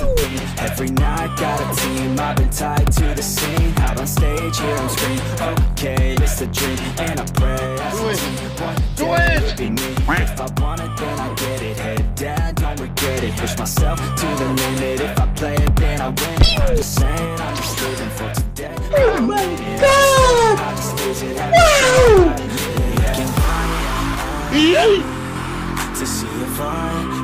thing Every night, got a team. I've been tied to the scene. Out on stage, here I'm screaming Okay, it's a dream And I pray a team. One it'll be me. If I want it, then I get it. Head down, don't regret it. Push myself to the limit. If I play it, then I win. It I'm just saying, I'm just living for today. Oh my god! I just visit wow! To see if I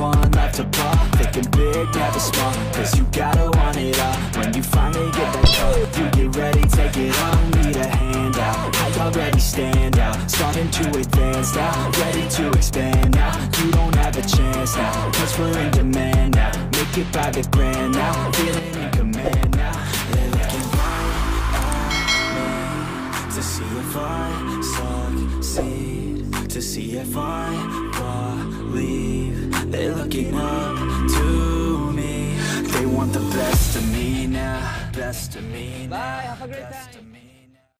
one life to ball Thinking big, never small, cause you gotta want it all. When you finally get that call, you get ready, take it on Need a handout, I already stand out. Starting to advance now, ready to expand now. You don't have a chance now, cause we're in demand now. Make it by the grand now, feeling To see if I believe. They're looking up to me. They want the best of me now. Best of me now. Bye, have a great time.